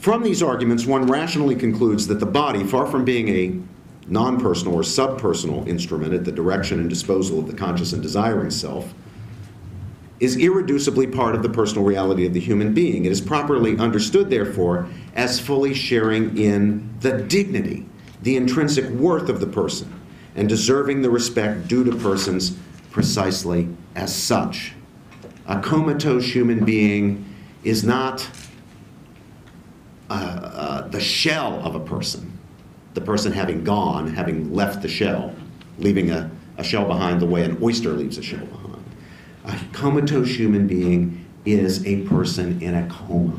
From these arguments, one rationally concludes that the body, far from being a non personal or subpersonal instrument at the direction and disposal of the conscious and desiring self, is irreducibly part of the personal reality of the human being. It is properly understood, therefore, as fully sharing in the dignity, the intrinsic worth of the person, and deserving the respect due to persons precisely as such. A comatose human being is not uh, uh, the shell of a person, the person having gone, having left the shell, leaving a, a shell behind the way an oyster leaves a shell behind. A comatose human being is a person in a coma.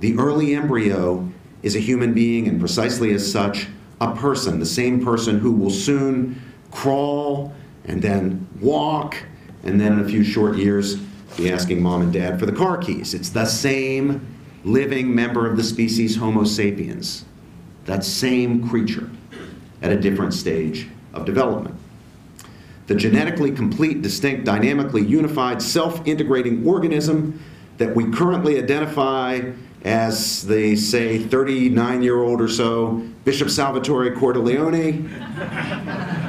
The early embryo is a human being, and precisely as such, a person, the same person who will soon crawl and then walk, and then in a few short years be asking mom and dad for the car keys. It's the same living member of the species Homo sapiens, that same creature at a different stage of development. The genetically complete, distinct, dynamically unified, self integrating organism that we currently identify as the, say, 39 year old or so Bishop Salvatore Cordileone,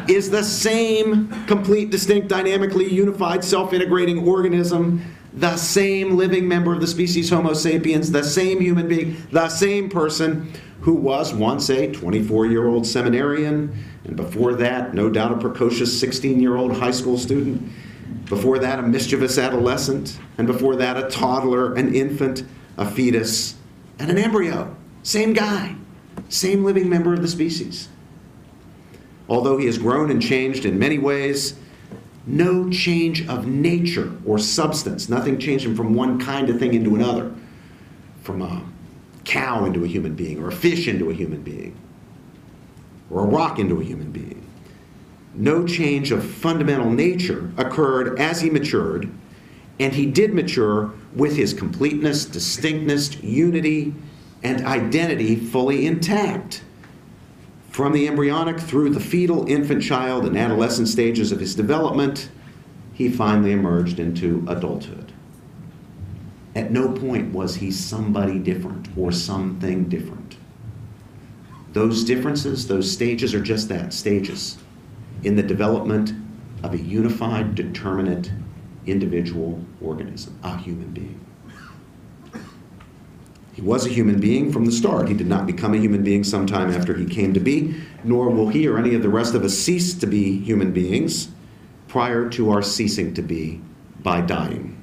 is the same complete, distinct, dynamically unified, self integrating organism, the same living member of the species Homo sapiens, the same human being, the same person who was once a 24 year old seminarian and before that, no doubt a precocious 16 year old high school student. Before that, a mischievous adolescent. And before that, a toddler, an infant, a fetus, and an embryo. Same guy, same living member of the species. Although he has grown and changed in many ways, no change of nature or substance. Nothing changed him from one kind of thing into another, from a cow into a human being, or a fish into a human being or a rock into a human being. No change of fundamental nature occurred as he matured, and he did mature with his completeness, distinctness, unity, and identity fully intact. From the embryonic through the fetal, infant, child, and adolescent stages of his development, he finally emerged into adulthood. At no point was he somebody different or something different. Those differences, those stages are just that stages in the development of a unified, determinate individual organism, a human being. He was a human being from the start. He did not become a human being sometime after he came to be, nor will he or any of the rest of us cease to be human beings prior to our ceasing to be by dying.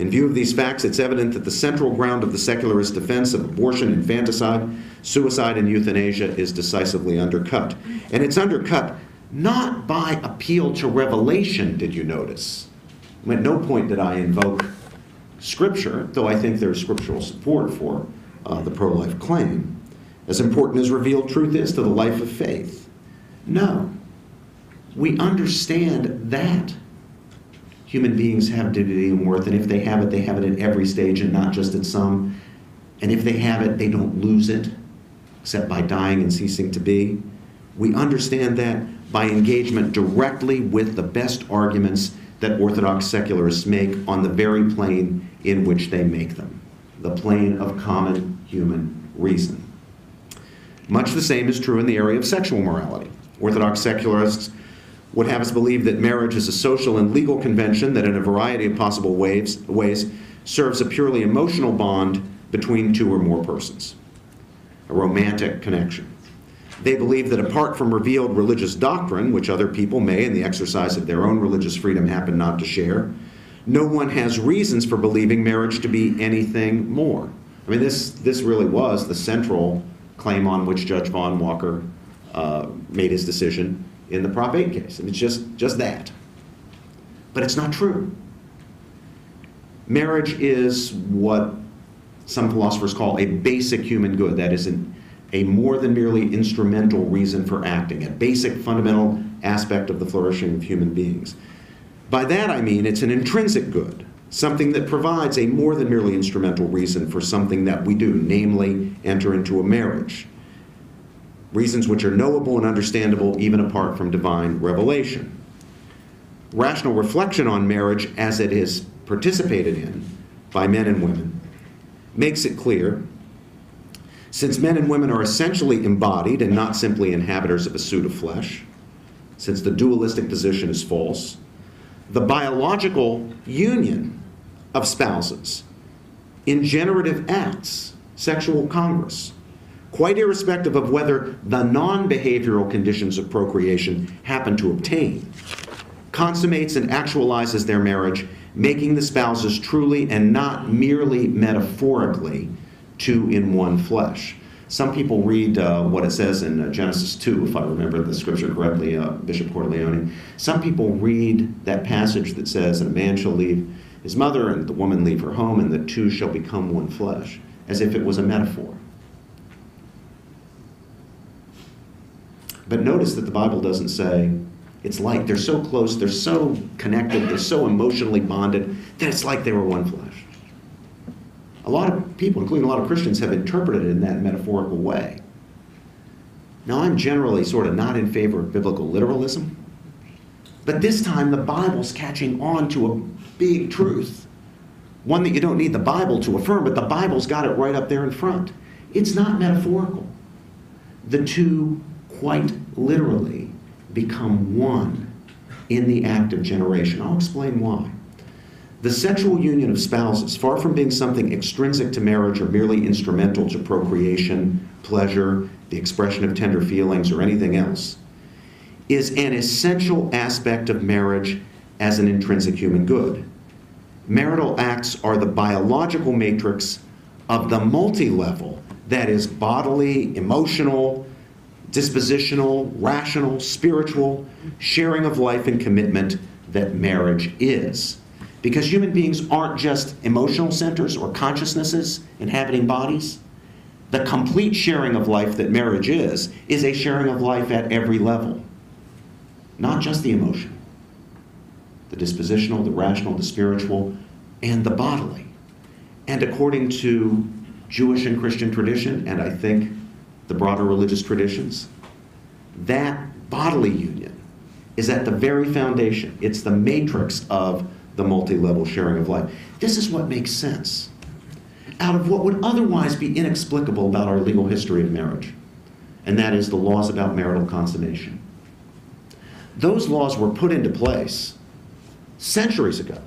In view of these facts, it's evident that the central ground of the secularist defense of abortion, infanticide, suicide, and euthanasia is decisively undercut. And it's undercut not by appeal to revelation, did you notice? At no point did I invoke Scripture, though I think there's scriptural support for uh, the pro life claim, as important as revealed truth is to the life of faith. No. We understand that human beings have dignity and worth, and if they have it, they have it at every stage and not just at some. And if they have it, they don't lose it, except by dying and ceasing to be. We understand that by engagement directly with the best arguments that Orthodox secularists make on the very plane in which they make them the plane of common human reason. Much the same is true in the area of sexual morality. Orthodox secularists would have us believe that marriage is a social and legal convention that, in a variety of possible ways, ways serves a purely emotional bond between two or more persons, a romantic connection. They believe that apart from revealed religious doctrine, which other people may, in the exercise of their own religious freedom, happen not to share, no one has reasons for believing marriage to be anything more. I mean, this, this really was the central claim on which Judge Vaughn Walker uh, made his decision in the Prop 8 case. And it's just, just that. But it's not true. Marriage is what some philosophers call a basic human good. That is an, a more than merely instrumental reason for acting, a basic fundamental aspect of the flourishing of human beings. By that I mean it's an intrinsic good, something that provides a more than merely instrumental reason for something that we do, namely enter into a marriage reasons which are knowable and understandable even apart from divine revelation. Rational reflection on marriage as it is participated in by men and women makes it clear since men and women are essentially embodied and not simply inhabitants of a suit of flesh, since the dualistic position is false, the biological union of spouses in generative acts, sexual congress, quite irrespective of whether the non behavioral conditions of procreation happen to obtain, consummates and actualizes their marriage, making the spouses truly and not merely metaphorically two in one flesh. Some people read uh, what it says in uh, Genesis 2, if I remember the scripture correctly, uh, Bishop Cordileone. Some people read that passage that says, And a man shall leave his mother, and the woman leave her home, and the two shall become one flesh, as if it was a metaphor. But notice that the Bible doesn't say it's like they're so close, they're so connected, they're so emotionally bonded that it's like they were one flesh. A lot of people, including a lot of Christians, have interpreted it in that metaphorical way. Now, I'm generally sort of not in favor of biblical literalism, but this time the Bible's catching on to a big truth. One that you don't need the Bible to affirm, but the Bible's got it right up there in front. It's not metaphorical. The two quite literally become one in the act of generation. I'll explain why. The sexual union of spouses, far from being something extrinsic to marriage or merely instrumental to procreation, pleasure, the expression of tender feelings, or anything else, is an essential aspect of marriage as an intrinsic human good. Marital acts are the biological matrix of the multi level, that is, bodily, emotional, dispositional, rational, spiritual sharing of life and commitment that marriage is. Because human beings aren't just emotional centers or consciousnesses inhabiting bodies. The complete sharing of life that marriage is, is a sharing of life at every level, not just the emotion, the dispositional, the rational, the spiritual, and the bodily. And according to Jewish and Christian tradition, and I think the broader religious traditions, that bodily union is at the very foundation. It's the matrix of the multi level sharing of life. This is what makes sense out of what would otherwise be inexplicable about our legal history of marriage, and that is the laws about marital consummation. Those laws were put into place centuries ago.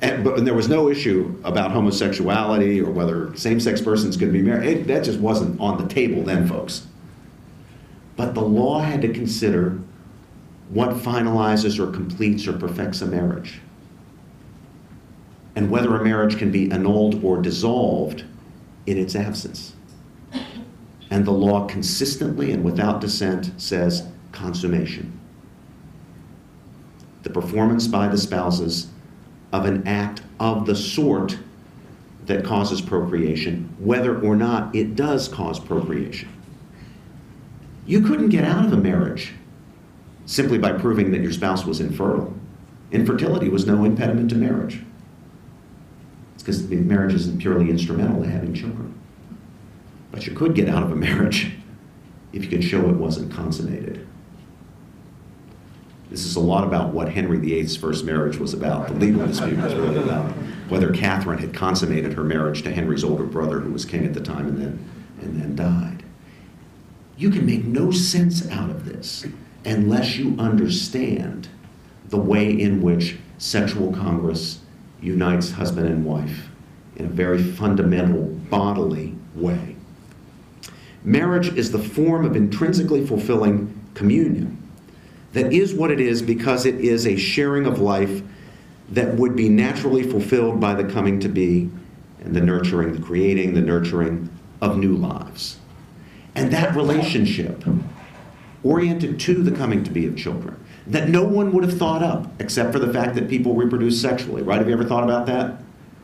And, but and there was no issue about homosexuality or whether same sex persons could be married. It, that just wasn't on the table then, folks. But the law had to consider what finalizes or completes or perfects a marriage, and whether a marriage can be annulled or dissolved in its absence. And the law consistently and without dissent says consummation. The performance by the spouses of an act of the sort that causes procreation, whether or not it does cause procreation. You couldn't get out of a marriage simply by proving that your spouse was infertile. Infertility was no impediment to marriage. It's because marriage isn't purely instrumental to having children. But you could get out of a marriage if you could show it wasn't consummated. This is a lot about what Henry VIII's first marriage was about. The legal dispute was really about whether Catherine had consummated her marriage to Henry's older brother, who was king at the time and then, and then died. You can make no sense out of this unless you understand the way in which sexual congress unites husband and wife in a very fundamental bodily way. Marriage is the form of intrinsically fulfilling communion that is what it is because it is a sharing of life that would be naturally fulfilled by the coming to be and the nurturing, the creating, the nurturing of new lives. And that relationship oriented to the coming to be of children that no one would have thought up except for the fact that people reproduce sexually, right? Have you ever thought about that?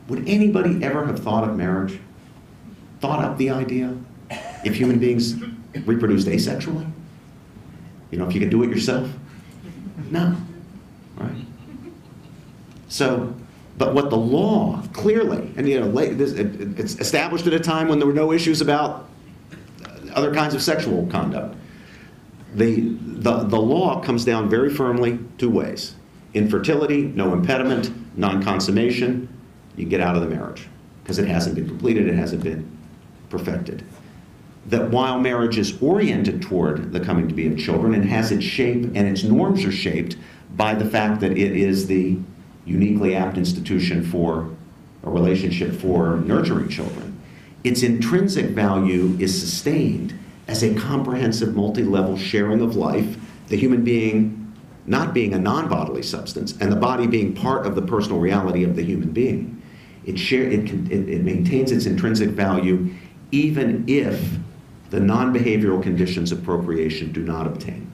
Would anybody ever have thought of marriage? Thought up the idea if human beings reproduced asexually? You know, if you could do it yourself? No. Right? So, but what the law clearly, and you know, it's established at a time when there were no issues about other kinds of sexual conduct the, the, the law comes down very firmly two ways infertility, no impediment, non consummation, you get out of the marriage. because it hasn't been completed, it hasn't been perfected. That while marriage is oriented toward the coming to be of children and has its shape and its norms are shaped by the fact that it is the uniquely apt institution for a relationship for nurturing children, its intrinsic value is sustained as a comprehensive multi-level sharing of life, the human being not being a non-bodily substance and the body being part of the personal reality of the human being. It, share, it, it, it maintains its intrinsic value even if the non-behavioral conditions of procreation do not obtain.